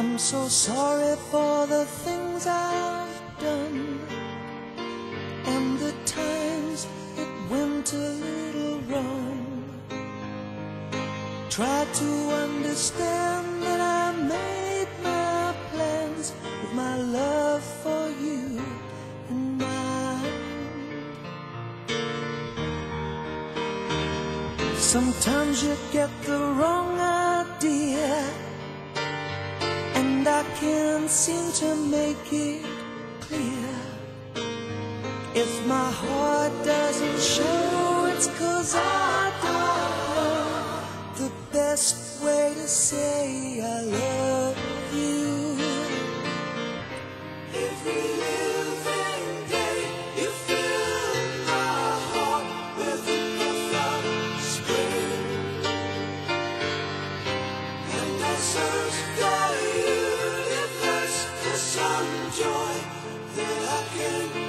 I'm so sorry for the things I've done and the times it went a little wrong. Try to understand that I made my plans with my love for you in mind. Sometimes you get the wrong idea, don't seem to make it clear. If my heart doesn't show, it's cause I don't know the best way to say I love you. Every living day, you fill my heart with the breath of spring. And I search one joy that I can